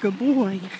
Good boy.